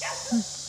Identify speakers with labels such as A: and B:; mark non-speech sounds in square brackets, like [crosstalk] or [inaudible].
A: Yes. [laughs]